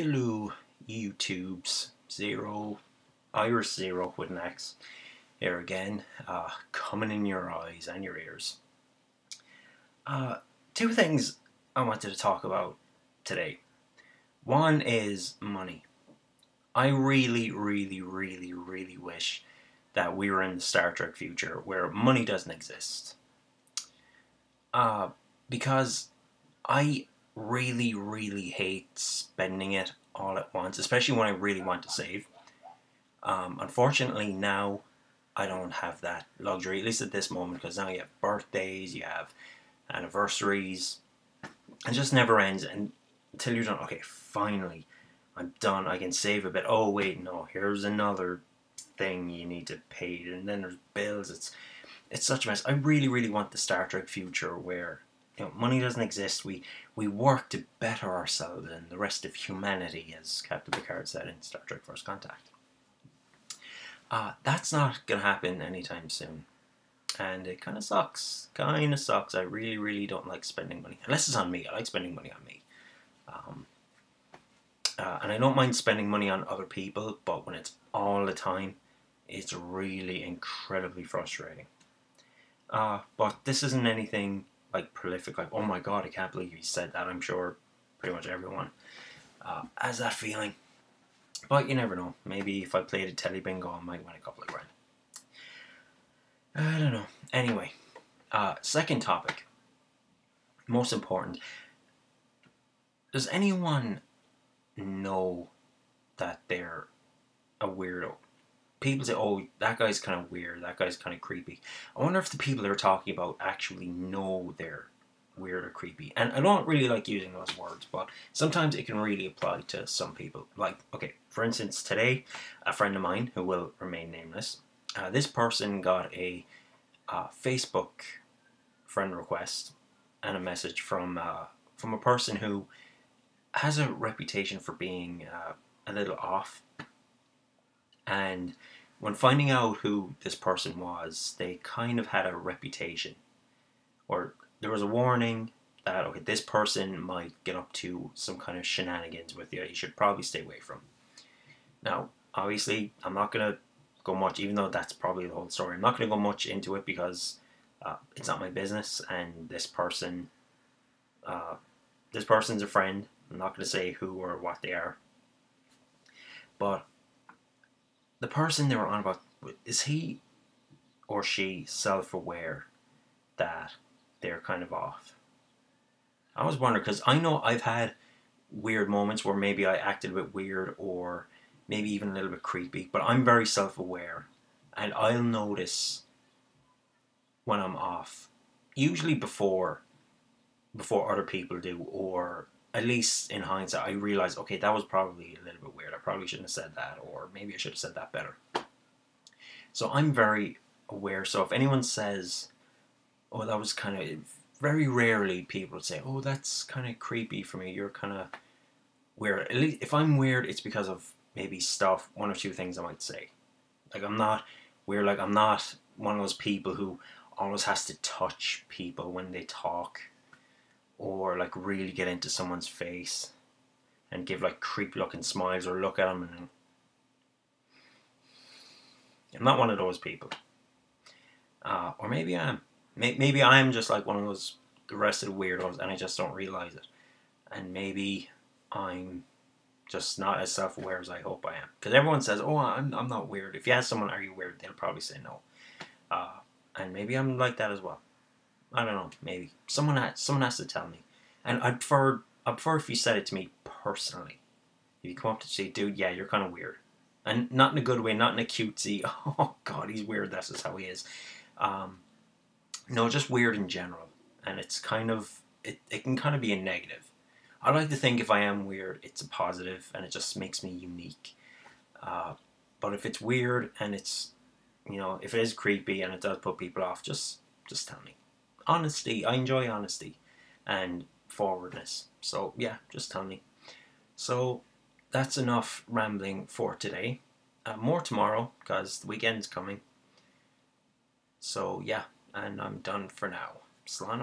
Hello, YouTube's Xero, Irish Xero with an X, here again, uh, coming in your eyes and your ears. Uh, two things I wanted to talk about today. One is money. I really, really, really, really wish that we were in the Star Trek future where money doesn't exist. Uh, because I really, really hate spending it all at once, especially when I really want to save. Um, unfortunately, now I don't have that luxury, at least at this moment, because now you have birthdays, you have anniversaries, it just never ends. And until you're done, okay, finally, I'm done, I can save a bit. Oh, wait, no, here's another thing you need to pay, and then there's bills. It's it's such a mess. I really, really want the Star Trek future where you know, money doesn't exist. We we work to better ourselves and the rest of humanity, as Captain Picard said in Star Trek: First Contact. Uh, that's not gonna happen anytime soon, and it kind of sucks. Kind of sucks. I really, really don't like spending money unless it's on me. I like spending money on me. Um, uh, and I don't mind spending money on other people, but when it's all the time, it's really incredibly frustrating. Uh, but this isn't anything like prolific, like, oh my god, I can't believe he said that. I'm sure pretty much everyone uh, has that feeling. But you never know. Maybe if I played a telly bingo, I might win a couple of grand. I don't know. Anyway, uh, second topic. Most important. Does anyone know that they're a weirdo? People say, "Oh, that guy's kind of weird. That guy's kind of creepy." I wonder if the people they're talking about actually know they're weird or creepy. And I don't really like using those words, but sometimes it can really apply to some people. Like, okay, for instance, today, a friend of mine who will remain nameless, uh, this person got a uh, Facebook friend request and a message from uh, from a person who has a reputation for being uh, a little off and when finding out who this person was, they kind of had a reputation, or there was a warning that okay, this person might get up to some kind of shenanigans with you. You should probably stay away from. Now, obviously, I'm not gonna go much, even though that's probably the whole story. I'm not gonna go much into it because uh, it's not my business, and this person, uh, this person's a friend. I'm not gonna say who or what they are, but the person they were on about is he or she self-aware that they're kind of off? I was wondering because i know i've had weird moments where maybe i acted a bit weird or maybe even a little bit creepy but i'm very self-aware. And i'll notice when i'm off usually before before other people do or at least in hindsight, I realize okay, that was probably a little bit probably shouldn't have said that, or maybe I should have said that better. So I'm very aware. So if anyone says, oh, that was kind of, very rarely people say, oh, that's kind of creepy for me. You're kind of weird. At least if I'm weird, it's because of maybe stuff, one or two things I might say. Like I'm not weird. Like I'm not one of those people who always has to touch people when they talk or like really get into someone's face and give like creepy looking smiles or look at them and I'm not one of those people. Uh, or maybe I am. Maybe I am just like one of those the rest of the weirdos and I just don't realize it. And maybe I'm just not as self aware as I hope I am. Because everyone says, oh, I'm, I'm not weird. If you ask someone, are you weird? They'll probably say no. Uh, and maybe I'm like that as well. I don't know. Maybe someone has someone has to tell me, and I'd prefer I prefer if you said it to me personally. If you come up to say, "Dude, yeah, you're kind of weird," and not in a good way, not in a cutesy. Oh God, he's weird. That's just how he is. Um, no, just weird in general, and it's kind of it. It can kind of be a negative. I like to think if I am weird, it's a positive, and it just makes me unique. Uh, but if it's weird and it's, you know, if it is creepy and it does put people off, just just tell me honesty. I enjoy honesty and forwardness. So yeah, just tell me. So that's enough rambling for today. Uh, more tomorrow because the weekend's coming. So yeah, and I'm done for now. Slán